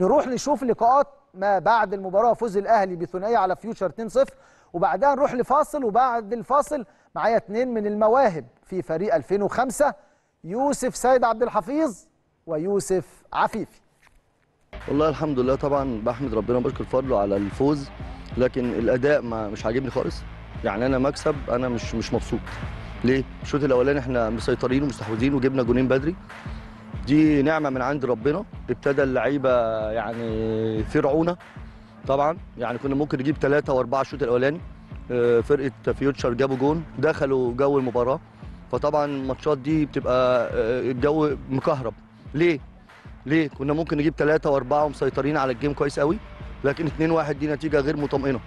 نروح نشوف لقاءات ما بعد المباراة. فوز الأهلي بثنائيه على فيوتشر 2-0 وبعدها نروح لفاصل وبعد الفاصل معايا اثنين من المواهب في فريق 2005 يوسف سيد عبد الحفيظ ويوسف عفيفي. والله الحمد لله طبعا بحمد ربنا وبشكر فضله على الفوز لكن الأداء ما مش عاجبني خالص. يعني أنا مكسب أنا مش مش مبسوط. ليه؟ الشوط الأولاني إحنا مسيطرين ومستحوذين وجبنا جونين بدري. دي نعمة من عند ربنا. ابتدى اللعيبة يعني في رعونه طبعا. يعني كنا ممكن نجيب ثلاثة وأربعة الشوط الأولاني آه، فرقة فيوتشر جابوا جون دخلوا جو المباراة. فطبعا الماتشات دي بتبقى آه، الجو مكهرب. ليه؟ ليه؟ كنا ممكن نجيب ثلاثة وأربعة ومسيطرين على ال game كويس قوي لكن 2-1 دي نتيجة غير مطمئنة.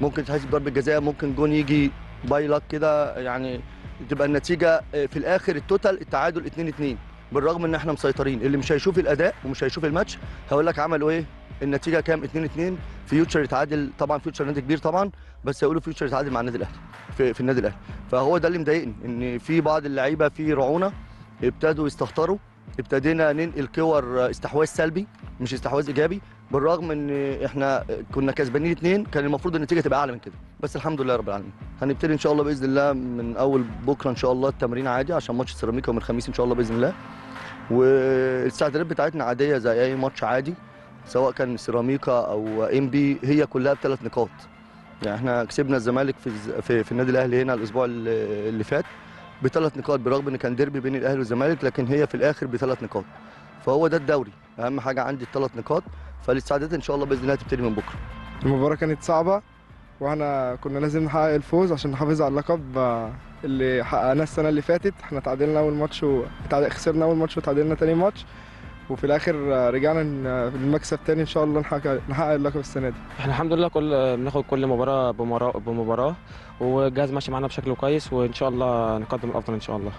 ممكن تحسب ضربة جزاء ممكن جون يجي by luck كده يعني تبقى النتيجة آه، في الآخر ال total التعادل 2-2 بالرغم ان إحنا مسيطرين اللي مش هيشوف الأداء ومش هيشوف الماتش هقول لك عملوا إيه؟ النتيجة كام؟ 2 2 فيوتشر يتعادل طبعا فيوتشر نادي كبير طبعا بس هيقولوا فيوتشر يتعادل مع النادي الأهلي في, في النادي الأهلي. فهو ده اللي مضايقني إن في بعض اللعيبة في رعونة ابتدوا يستهتروا ابتدينا ننقل كور استحواذ سلبي مش استحواذ إيجابي بالرغم إن إحنا كنا كسبانين اثنين كان المفروض النتيجة تبقى أعلى من كده. بس الحمد لله رب العالمين. هنبتدي إن شاء الله بإذن الله من أول بكرة إن شاء الله التمرين عادي عشان ماتش سيراميكا يوم الخميس إن شاء الله بإذن الله. والاستعدادات بتاعتنا عادية زي أي ماتش عادي سواء كان سيراميكا أو إم بي هي كلها بثلاث نقاط. يعني إحنا كسبنا الزمالك في في, في النادي الأهلي هنا الأسبوع اللي فات. بثلاث نقاط برغم إن كان ديربي بين الأهلي والزمالك لكن هي في الآخر بثلاث نقاط. فهو ده الدوري. أهم حاجة عندي الثلاث نقاط. فالاستعدادات إن شاء الله بإذن الله تبتدي من بكرة. المباراة كانت صعبة وإحنا كنا لازم نحقق الفوز عشان نحافظ على اللقب آه، اللي حققناه السنة اللي فاتت. إحنا تعادلنا أول ماتش و... تعاد- خسرنا أول ماتش وتعادلنا تاني ماتش. وفي الآخر آه، رجعنا المكسب تاني إن شاء الله نحقق نحقق اللقب السنة دي. إحنا الحمد لله كل بناخد كل مباراة بمباراه بمباراة والجهاز ماشي معانا بشكل كويس وإن شاء الله نقدم الأفضل إن شاء الله.